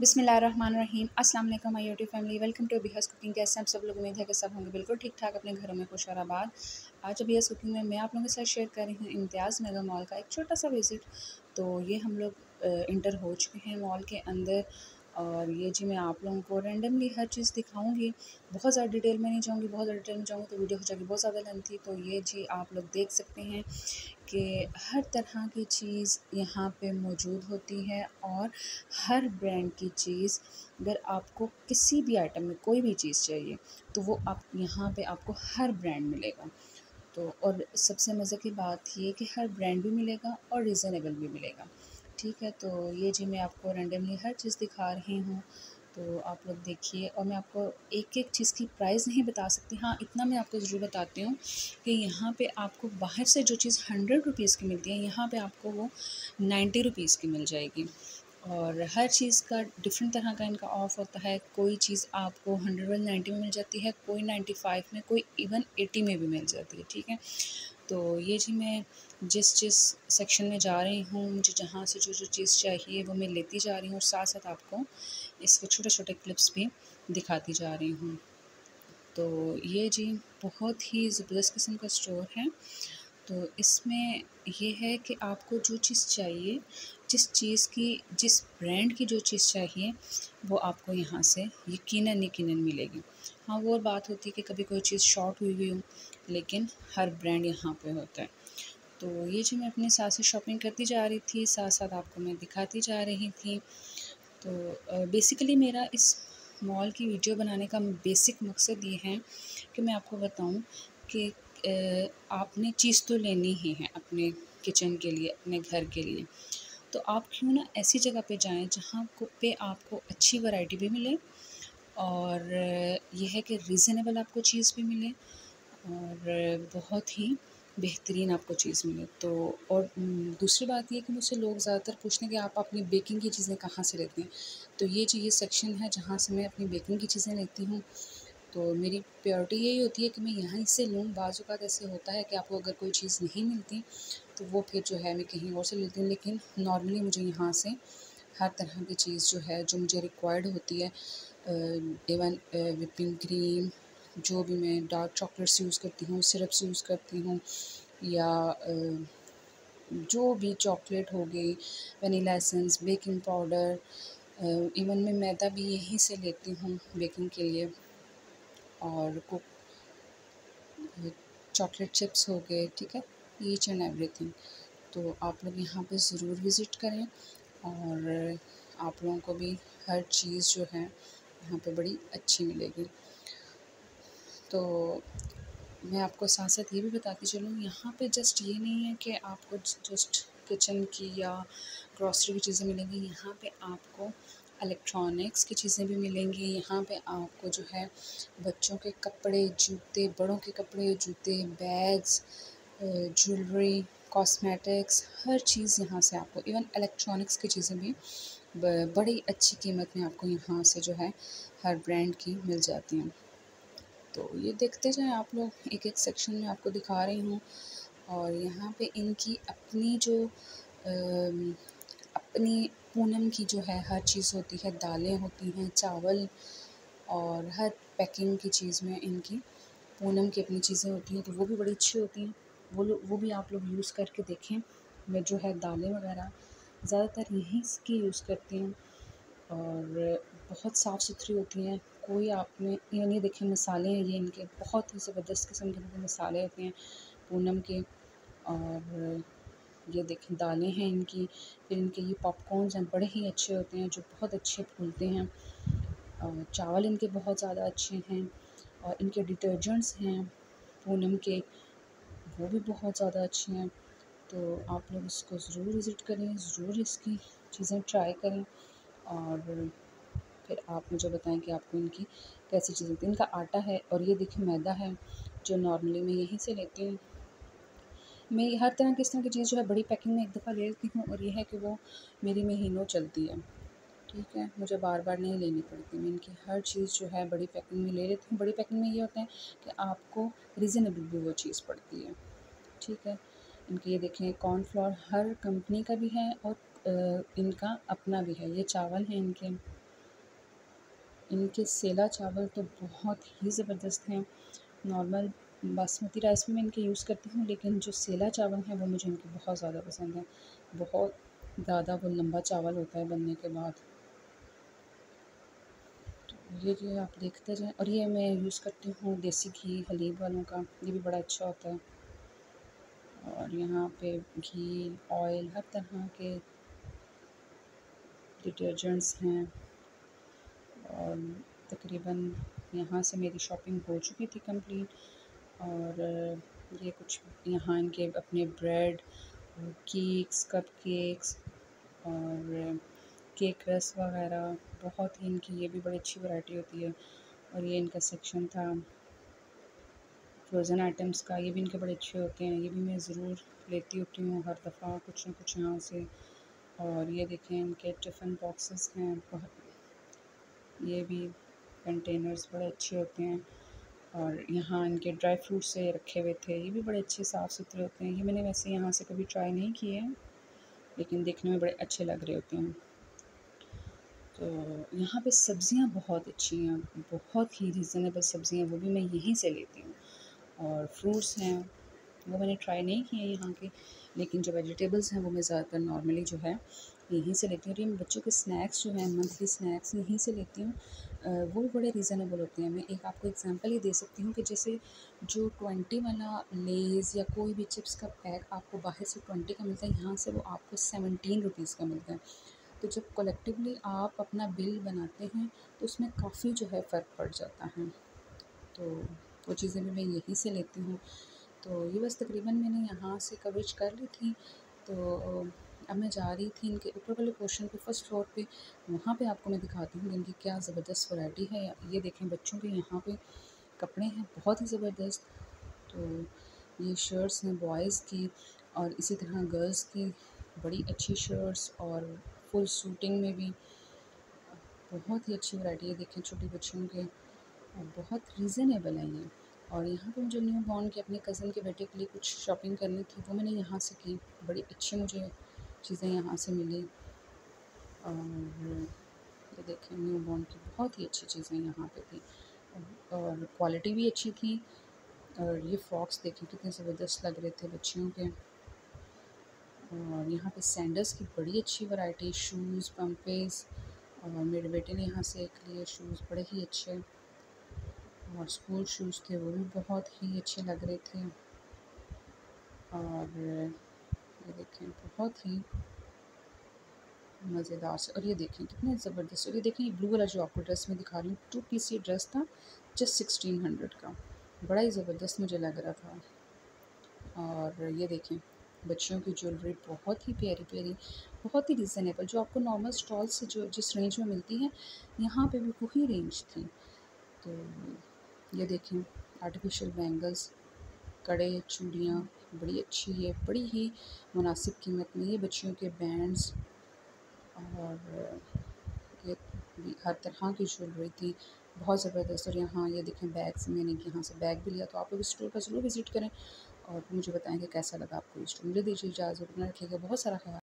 बिसमीम अस्सलाम वालेकुम my YouTube family. Welcome to बिहास cooking. कैसे हम सब लोग? उम्मीद है कि सब होंगे बिल्कुल ठीक ठाक, अपने घरों में खुश और आबाद। आज बिहास कुकिंग में मैं आप लोगों के साथ शेयर कर रही हूँ इम्तियाज़ मेगा मॉल का एक छोटा सा विज़िट तो ये हम लोग इंटर हो चुके हैं मॉल के अंदर। और ये जी मैं आप लोगों को रेंडमली हर चीज़ दिखाऊँगी। बहुत ज़्यादा डिटेल में नहीं जाऊँगी, बहुत ज़्यादा डिटेल में जाऊँगी तो वीडियो हो जाएगी बहुत ज़्यादा लेंथी तो ये जी आप लोग देख सकते हैं कि हर तरह की चीज़ यहाँ पे मौजूद होती है और हर ब्रांड की चीज़, अगर आपको किसी भी आइटम में कोई भी चीज़ चाहिए तो वो आप, यहाँ पे आपको हर ब्रांड मिलेगा। तो और सबसे मज़े की बात ये कि हर ब्रांड भी मिलेगा और रिज़नेबल भी मिलेगा। ठीक है तो ये जी मैं आपको रेंडमली हर चीज़ दिखा रही हूँ। तो आप लोग देखिए, और मैं आपको एक एक चीज़ की प्राइस नहीं बता सकती। हाँ इतना मैं आपको ज़रूर बताती हूँ कि यहाँ पे आपको बाहर से जो चीज़ हंड्रेड रुपीज़ की मिलती है, यहाँ पे आपको वो नाइन्टी रुपीज़ की मिल जाएगी। और हर चीज़ का डिफरेंट तरह का इनका ऑफ़ होता है। कोई चीज़ आपको हंड्रेड वाली नाइन्टी में मिल जाती है, कोई नाइन्टी फाइव में, कोई इवन एटी में भी मिल जाती है, ठीक है? तो ये जी मैं जिस जिस सेक्शन में जा रही हूँ, मुझे जहाँ से जो जो चीज़ चाहिए वो मैं लेती जा रही हूँ और साथ साथ आपको इसके छोटे छोटे क्लिप्स भी दिखाती जा रही हूँ। तो ये जी बहुत ही ज़बरदस्त किस्म का स्टोर है। तो इसमें ये है कि आपको जो चीज़ चाहिए, जिस चीज़ की, जिस ब्रांड की जो चीज़ चाहिए, वो आपको यहाँ से यकीनन यकीनन मिलेगी। हाँ वो और बात होती है कि कभी कोई चीज़ शॉर्ट हुई हुई हो लेकिन हर ब्रांड यहाँ पे होता है। तो ये जो मैं अपने साथ से शॉपिंग करती जा रही थी साथ साथ आपको मैं दिखाती जा रही थी। तो बेसिकली मेरा इस मॉल की वीडियो बनाने का बेसिक मकसद ये है कि मैं आपको बताऊँ कि आपने चीज़ तो लेनी ही है अपने किचन के लिए, अपने घर के लिए। तो आप क्यों ना ऐसी जगह पे जाएँ जहाँ को, पे आपको अच्छी वैरायटी भी मिले और यह है कि रीज़नेबल आपको चीज़ भी मिले। और बहुत ही बेहतरीन आपको चीज़ मिले। तो और दूसरी बात ये कि मुझसे लोग ज़्यादातर पूछते हैं कि आप अपनी बेकिंग की चीज़ें कहाँ से लेते हैं? तो ये जो ये सेक्शन है जहाँ से मैं अपनी बेकिंग की चीज़ें लेती हूँ तो मेरी प्योरिटी यही होती है कि मैं यहाँ से लूँ। बाज़ात ऐसे होता है कि आपको अगर कोई चीज़ नहीं मिलती तो वो फिर जो है मैं कहीं और से लेती हूँ। लेकिन नॉर्मली मुझे यहाँ से हर तरह की चीज़ जो है, जो मुझे रिक्वायर्ड होती है इवन विपिंग क्रीम जो भी मैं डार्क चॉकलेट्स यूज़ करती हूँ सिरप्स यूज़ करती हूँ, या जो भी चॉकलेट हो गई vanilla essence baking powder even मैं मैदा भी यहीं से लेती हूँ बेकिंग के लिए। और कुक चॉकलेट चिप्स हो गए, ठीक है ईच एंड एवरीथिंग तो आप लोग यहाँ पे ज़रूर विज़िट करें और आप लोगों को भी हर चीज़ जो है यहाँ पे बड़ी अच्छी मिलेगी। तो मैं आपको साथ साथ ये भी बताती चलूँ, यहाँ पे जस्ट ये नहीं है कि आपको जस्ट किचन की या ग्रॉसरी की चीज़ें मिलेंगी, यहाँ पे आपको इलेक्ट्रॉनिक्स की चीज़ें भी मिलेंगी, यहाँ पे आपको जो है बच्चों के कपड़े, जूते, बड़ों के कपड़े, जूते बैग्स ज्वेलरी कॉस्मेटिक्स हर चीज़ यहाँ से आपको इवन इलेक्ट्रॉनिक्स की चीज़ें भी बड़ी अच्छी कीमत में आपको यहाँ से जो है हर ब्रांड की मिल जाती हैं। तो ये देखते जाएँ आप लोग एक एक सेक्शन में आपको दिखा रही हूँ। और यहाँ पे इनकी अपनी जो अपनी पूनम की जो है, हर चीज़ होती है, दालें होती हैं, चावल और हर पैकिंग की चीज़ में इनकी पूनम की अपनी चीज़ें होती हैं तो वो भी बड़ी अच्छी होती हैं। वो लोग वो भी आप लोग यूज़ करके देखें। मैं जो है दालें वगैरह ज़्यादातर यहीं की यूज़ करती हूँ और बहुत साफ़ सुथरी होती हैं। कोई आपने, ये नहीं देखे मसाले हैं, ये इनके बहुत ही ज़बरदस्त किस्म के मसाले होते हैं, पूनम के और ये देखें दालें हैं इनकी, फिर इनके ये पॉपकॉर्नस हैं, बड़े ही अच्छे होते हैं, जो बहुत अच्छे फूलते हैं और चावल इनके बहुत ज़्यादा अच्छे हैं और इनके डिटर्जेंट्स हैं पूनम के, वो भी बहुत ज़्यादा अच्छे हैं तो आप लोग इसको ज़रूर विज़िट करें, ज़रूर इसकी चीज़ें ट्राई करें और फिर आप मुझे बताएँ कि आपको इनकी कैसी चीज़ें इनका आटा है और ये देखिए मैदा है, जो नॉर्मली मैं यहीं से लेती हूँ। मैं हर तरह की इस तरह की चीज़ जो है बड़ी पैकिंग में एक दफ़ा ले लेती हूँ और ये है कि वो मेरी महीनों चलती है। ठीक है, मुझे बार बार नहीं लेनी पड़ती। मैं इनकी हर चीज़ जो है बड़ी पैकिंग में ले लेती हूँ। बड़ी पैकिंग में ये होता है कि आपको रिजनेबल भी वो चीज़ पड़ती है। ठीक है, इनके ये देखें, कॉर्नफ्लोर हर कंपनी का भी है और इनका अपना भी है। ये चावल हैं इनके। इनके सेला चावल तो बहुत ही ज़बरदस्त हैं। नॉर्मल बासमती राइस में मैं इनके यूज़ करती हूँ, लेकिन जो सेला चावल हैं वो मुझे इनके बहुत ज़्यादा पसंद हैं। बहुत ज़्यादा वो लंबा चावल होता है बनने के बाद। तो ये जो आप देखते जाएँ। और ये मैं यूज़ करती हूँ देसी घी हलीब वालों का। ये भी बड़ा अच्छा होता है। और यहाँ पे घी, ऑयल, हर तरह के डिटर्जेंट्स हैं। और तकरीबन यहाँ से मेरी शॉपिंग हो चुकी थी कंप्लीट और ये कुछ यहाँ इनके अपने ब्रेड, केक्स कप केक्स और केक रस वगैरह, बहुत ही इनकी ये भी बड़ी अच्छी वैरायटी होती है और ये इनका सेक्शन था। फ्रोज़न आइटम्स का ये भी इनके बड़े अच्छे होते हैं, ये भी मैं ज़रूर लेती होती हूँ हर दफ़ा कुछ ना कुछ यहाँ से। और ये देखें इनके टिफ़िन बॉक्सेस हैं, बहुत ये भी कंटेनर्स बड़े अच्छे होते हैं। और यहाँ इनके ड्राई फ्रूट से रखे हुए थे, ये भी बड़े अच्छे साफ़ सुथरे होते हैं। ये मैंने वैसे यहाँ से कभी ट्राई नहीं किए हैं, लेकिन देखने में बड़े अच्छे लग रहे होते हैं। तो यहाँ पे सब्ज़ियाँ बहुत अच्छी हैं, बहुत ही रीज़नेबल सब्ज़ियाँ वो भी मैं यहीं से लेती हूँ। और फ्रूट्स हैं, वो मैंने ट्राई नहीं किए यहाँ के, लेकिन जो वेजिटेबल्स हैं वो मैं ज़्यादातर नॉर्मली जो है यहीं से लेती हूँ और ये मैं बच्चों के स्नैक्स जो हैं मंथली स्नैक्स यहीं से लेती हूँ। वो बड़े रीज़नेबल होते हैं। मैं एक आपको एग्जांपल ये दे सकती हूँ कि जैसे जो ट्वेंटी वाला लेज़ या कोई भी चिप्स का पैक आपको बाहर से ट्वेंटी का मिलता है, यहाँ से वो आपको सेवनटीन रुपीज़ का मिलता है। तो जब कलेक्टिवली आप अपना बिल बनाते हैं तो उसमें काफ़ी जो है फ़र्क पड़ जाता है। तो वो चीज़ें भी मैं यहीं से लेती हूँ। तो ये बस तकरीबन मैंने यहाँ से कवरेज कर ली थी। तो अब मैं जा रही थी इनके ऊपर वाले पोर्शन पे फ़र्स्ट फ्लोर पे, वहाँ पे आपको मैं दिखाती हूँ इनकी क्या ज़बरदस्त वैरायटी है। ये देखें बच्चों के यहाँ पे कपड़े हैं, बहुत ही ज़बरदस्त। तो ये शर्ट्स हैं बॉयज़ की और इसी तरह गर्ल्स की, बड़ी अच्छी शर्ट्स और फुल सूटिंग में भी बहुत ही अच्छी वैरायटी है। देखें छोटे बच्चों के बहुत रीज़नेबल है ये। और यहाँ पे मुझे न्यू बॉर्न के, अपने कज़न के बेटे के लिए कुछ शॉपिंग करनी थी, वो मैंने यहाँ से की, बड़ी अच्छी मुझे चीज़ें यहाँ से मिली। और ये देखें न्यू बॉर्न की बहुत ही अच्छी चीज़ें यहाँ पे थी। और क्वालिटी भी अच्छी थी। और ये फ्रॉक्स देखें, कितने ज़बरदस्त लग रहे थे बच्चियों के। और यहाँ पे सैंडल्स की बड़ी अच्छी वैरायटी शूज़ पम्पेज़ और मेरे बेटे ने यहाँ से एक लिए शूज़ बड़े ही अच्छे। और स्कूल शूज़ थे, वो भी बहुत ही अच्छे लग रहे थे। और ये देखें, बहुत ही मज़ेदार से। और ये देखें, कितने ज़बरदस्त। और ये देखें, ये ब्लू वाला जो आपको ड्रेस में दिखा रही हूँ, टू पीस ये ड्रेस था, जस्ट सिक्सटीन हंड्रेड का। बड़ा ही ज़बरदस्त मुझे लग रहा था। और ये देखें बच्चियों की ज्वेलरी बहुत ही प्यारी प्यारी, बहुत ही रिजनेबल, जो आपको नॉर्मल स्टॉल से जो, जिस रेंज में मिलती है, यहाँ पे भी वही रेंज थी। तो ये देखें, आर्टिफिशियल बैंगल्स, कड़े, चूड़ियाँ बड़ी अच्छी है बड़ी ही, मुनासिब कीमत में ये बच्चियों के बैंड्स और ये हर तरह की ज्वेलरी थी, बहुत ज़बरदस्त। और यहाँ ये देखें बैग्स, मैंने यहाँ से बैग भी लिया तो आप लोग स्टोर का ज़रूर विज़िट करें और मुझे बताएँ कि कैसा लगा आपको स्टोर। मुझे दीजिए इजाज़त, अपना रखिएगा, बहुत सारा ख्याल।